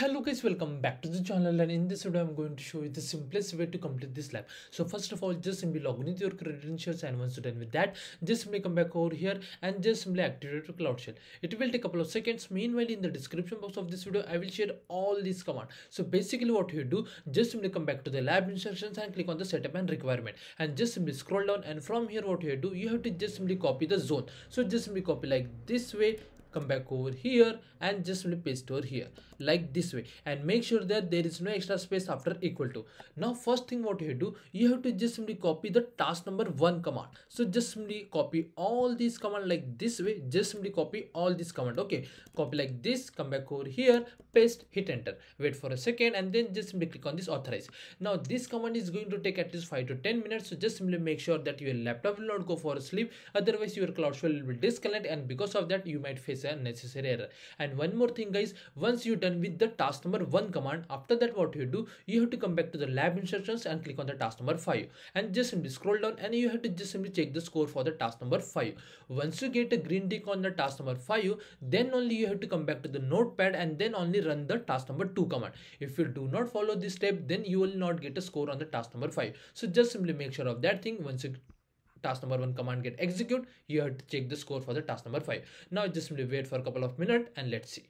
Hello guys, welcome back to the channel and in this video I'm going to show you the simplest way to complete this lab. So first of all just simply log in with your credentials and once you're done with that just simply come back over here and just simply activate your cloud shell. It will take a couple of seconds. Meanwhile in the description box of this video I will share all these commands. So basically what you do just simply come back to the lab instructions and click on the setup and requirement and just simply scroll down and from here what you do you have to just simply copy the zone. So just simply copy like this way come back over here and just simply paste over here like this way and make sure that there is no extra space after equal to. Now first thing what you do you have to just simply copy the task number one command. So just simply copy all these command like this way just simply copy all these command okay? Copy like this come back over here paste hit enter. Wait for a second and then just simply click on this authorize. Now this command is going to take at least 5 to 10 minutes so just simply make sure that your laptop will not go for sleep otherwise your cloud shell will disconnect and because of that you might face a necessary error. And one more thing guys once you're done with the task number one command after that what you do you have to come back to the lab instructions and click on the task number five. And just simply scroll down and you have to just simply check the score for the task number five. Once you get a green tick on the task number five then only you have to come back to the notepad and then only run the task number two command. If you do not follow this step then you will not get a score on the task number five. So just simply make sure of that thing. Once you task number one command get execute. You have to check the score for the task number five. Now just simply wait for a couple of minutes and let's see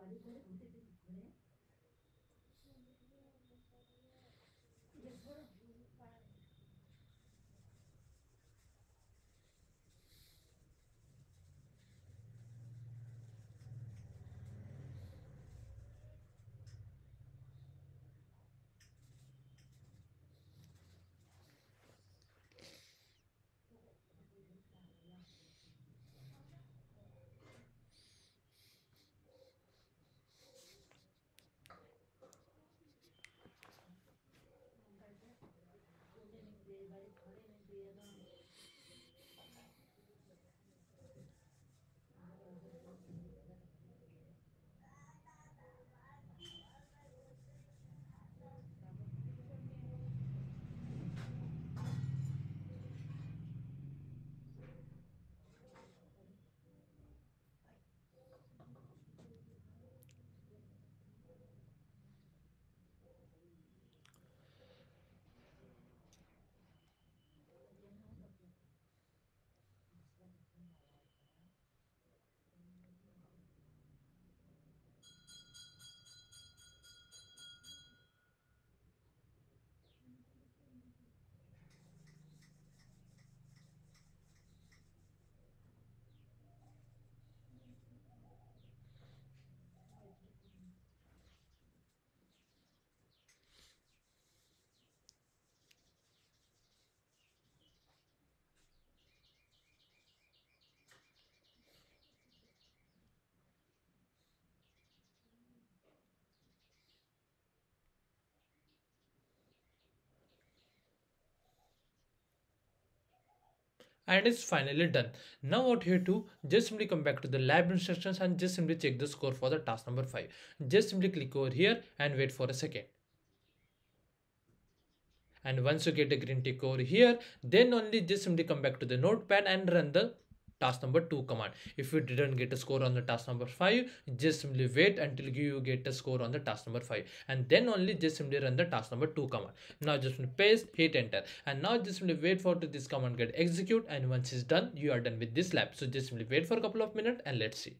완전 동생들 덕분에 and it's finally done. Now what you do, just simply come back to the lab instructions and just simply check the score for the task number 5. Just simply click over here and wait for a second. And once you get a green tick over here, then only just simply come back to the notepad and run the task number 2 command. If you didn't get a score on the task number 5 just simply wait until you get a score on the task number 5 and then only just simply run the task number 2 command. Now just paste hit enter. And now just simply wait for this command get execute. And once it's done you are done with this lab. So just simply wait for a couple of minutes and let's see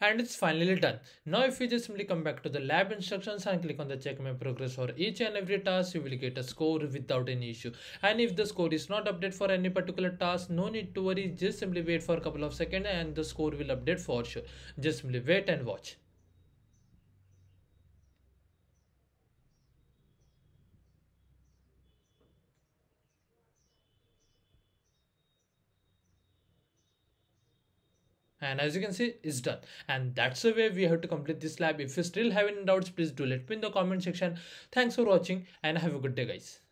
and it's finally done. Now if you just simply come back to the lab instructions and click on the check my progress for each and every task, you will get a score without any issue. And if the score is not updated for any particular task, no need to worry, just simply wait for a couple of seconds and the score will update for sure. Just simply wait and watch. And as you can see it's done. And that's the way we have to complete this lab. If you still have any doubts please do let me in the comment section. Thanks for watching and have a good day guys